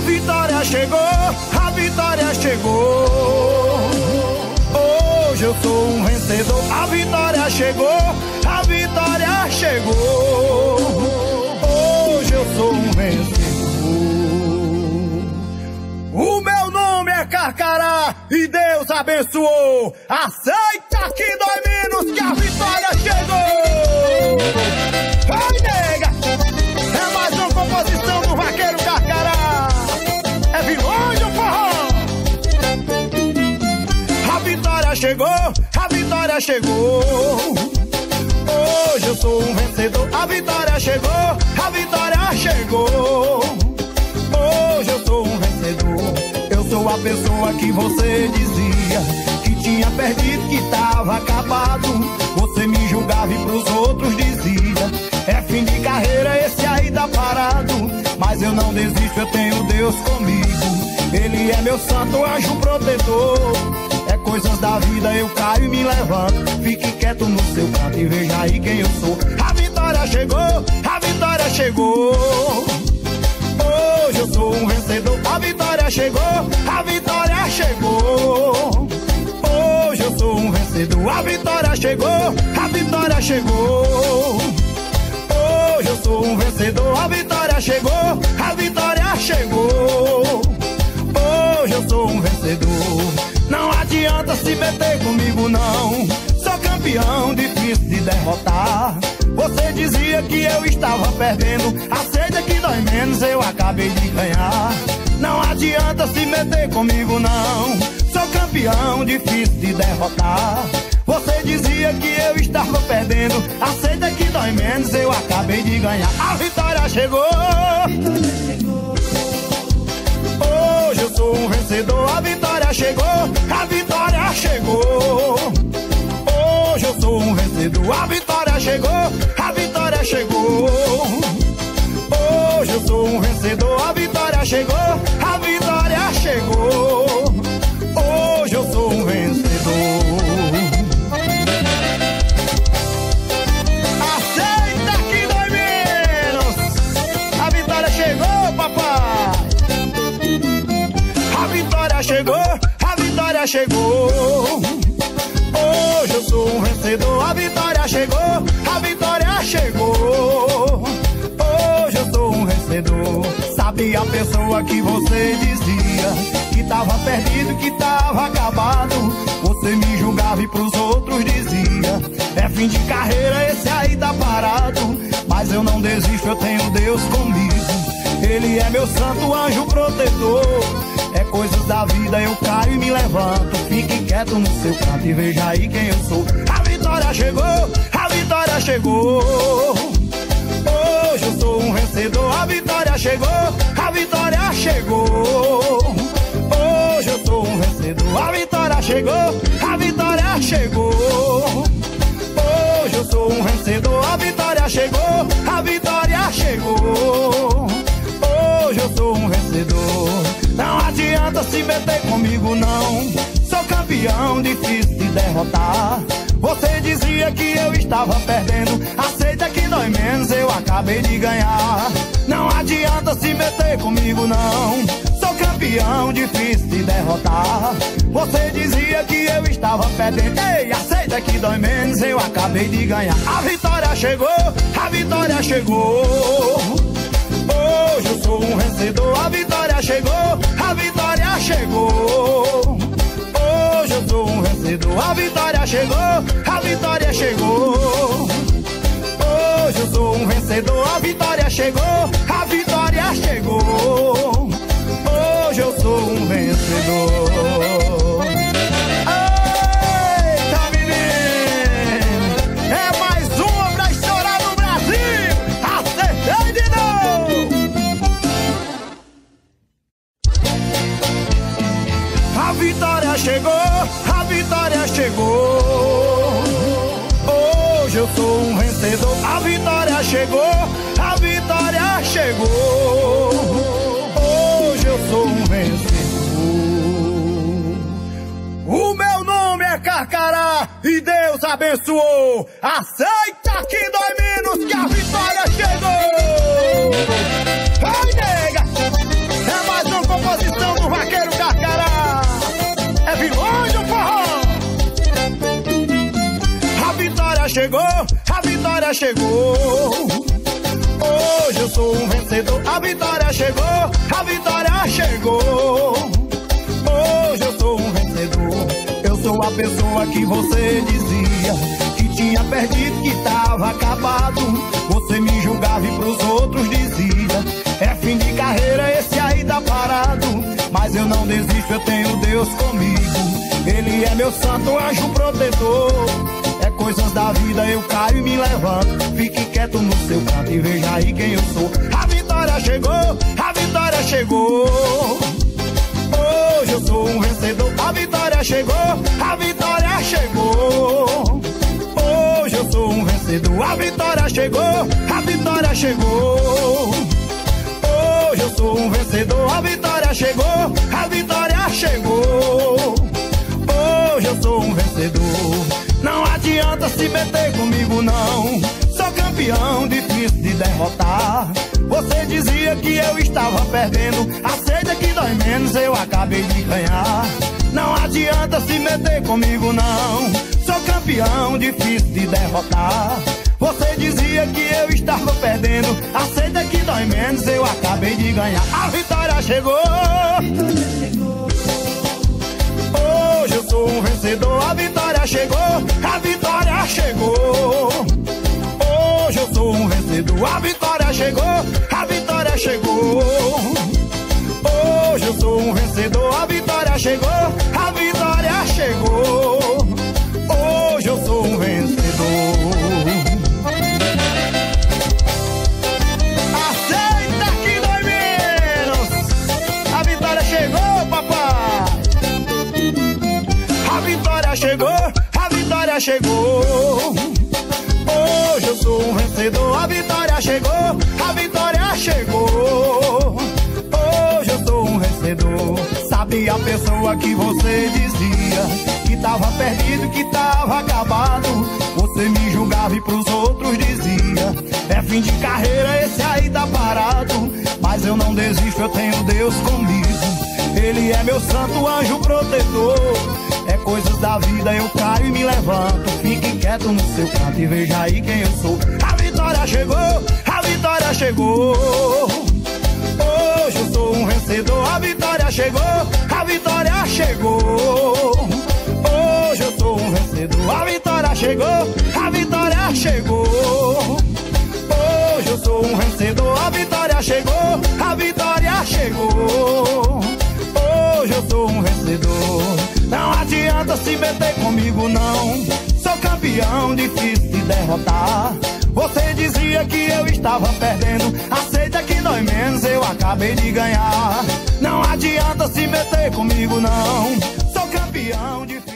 A vitória chegou, a vitória chegou. Hoje eu sou um vencedor. A vitória chegou, a vitória chegou. Hoje eu sou um vencedor. O meu nome é Carcará e Deus abençoou. Aceita dói menos que a vitória chegou. Vitória chegou. Hoje eu sou um vencedor. A vitória chegou, a vitória chegou. Hoje eu sou um vencedor. Eu sou a pessoa que você dizia que tinha perdido, que tava acabado. Você me julgava e pros outros dizia: É fim de carreira, esse aí tá parado. Mas eu não desisto, eu tenho Deus comigo. Ele é meu santo anjo protetor. Coisas da vida, eu caio e me levanto. Fique quieto no seu canto e veja aí quem eu sou. A vitória chegou, a vitória chegou. Hoje eu sou um vencedor. A vitória chegou, a vitória chegou. Hoje eu sou um vencedor. A vitória chegou, a vitória chegou. Hoje eu sou um vencedor. A vitória chegou, a vitória chegou. Hoje eu sou um vencedor. Adianta se meter comigo, não. Sou campeão, difícil de derrotar. Você dizia que eu estava perdendo. Aceita que dói menos, eu acabei de ganhar. Não adianta se meter comigo, não. Sou campeão, difícil de derrotar. Você dizia que eu estava perdendo. Aceita que dói menos, eu acabei de ganhar. A vitória chegou. Hoje eu sou um vencedor, a vitória chegou, chegou. Hoje eu sou um vencedor. A vitória chegou, a vitória chegou. Hoje eu sou um vencedor. Sabe a pessoa que você dizia que tava perdido, que tava acabado. Você me julgava e pros outros dizia: É fim de carreira, esse aí tá parado. Mas eu não desisto, eu tenho Deus comigo. Ele é meu santo anjo protetor. É coisas da vida, eu caio e me levanto. Fique quieto no seu canto e veja aí quem eu sou. A vitória chegou, a vitória chegou. Hoje eu sou um vencedor, a vitória chegou, a vitória chegou. Hoje eu sou um vencedor, a vitória chegou, a vitória chegou. Campeão, difícil de derrotar. Você dizia que eu estava perdendo. Aceita que dói menos, eu acabei de ganhar. Não adianta se meter comigo, não. Sou campeão, difícil de derrotar. Você dizia que eu estava perdendo. Ei, aceita que dói menos, eu acabei de ganhar. A vitória chegou, a vitória chegou. Hoje eu sou um vencedor, a vitória chegou, a vitória chegou. A vitória chegou, a vitória chegou. Hoje eu sou um vencedor, a vitória chegou, chegou, a vitória chegou. Hoje eu sou um vencedor. O meu nome é Carcará e Deus abençoou. Aceita que dói menos que a vitória chegou. Ai, nega, é mais uma composição do vaqueiro Carcará. É vilão de um forró. A vitória chegou, a vitória chegou sou um vencedor. A vitória chegou, a vitória chegou. Hoje eu sou um vencedor. Eu sou a pessoa que você dizia que tinha perdido, que tava acabado. Você me julgava e pros outros dizia: É fim de carreira, esse aí tá parado. Mas eu não desisto, eu tenho Deus comigo. Ele é meu santo anjo protetor. Coisas da vida, eu caio e me levanto. Fique quieto no seu canto e veja aí quem eu sou. A vitória chegou, a vitória chegou. Hoje eu sou um vencedor. A vitória chegou, a vitória chegou. Hoje eu sou um vencedor. A vitória chegou, a vitória chegou. Hoje eu sou um vencedor. A vitória chegou, a se meter comigo, não. Sou campeão, difícil de derrotar. Você dizia que eu estava perdendo. Aceita que dói menos, eu acabei de ganhar. Não adianta se meter comigo, não. Sou campeão, difícil de derrotar. Você dizia que eu estava perdendo. Aceita que dói menos, eu acabei de ganhar. A vitória chegou. Chegou. A vitória chegou. Hoje eu sou um vencedor. A vitória chegou. A vitória chegou. Hoje eu sou um vencedor. Aceita que dói menos. A vitória chegou, papai. A vitória chegou, a vitória chegou. Pessoa que você dizia que tava perdido, que tava acabado. Você me julgava e pros outros dizia: É fim de carreira, esse aí tá parado. Mas eu não desisto, eu tenho Deus comigo. Ele é meu santo anjo protetor. É coisas da vida, eu caio e me levanto. Fique quieto no seu canto e veja aí quem eu sou. A vitória chegou, a vitória chegou. Eu sou um vencedor, a vitória chegou, a vitória chegou. Hoje eu sou um vencedor, a vitória chegou, a vitória chegou. Hoje eu sou um vencedor, a vitória chegou, a vitória chegou. Hoje eu sou um vencedor. Não adianta se meter comigo, não. Sou campeão, difícil de derrotar. Você dizia que eu estava perdendo. Aceita que dói menos, eu acabei de ganhar. Não adianta se meter comigo, não. Sou campeão, difícil.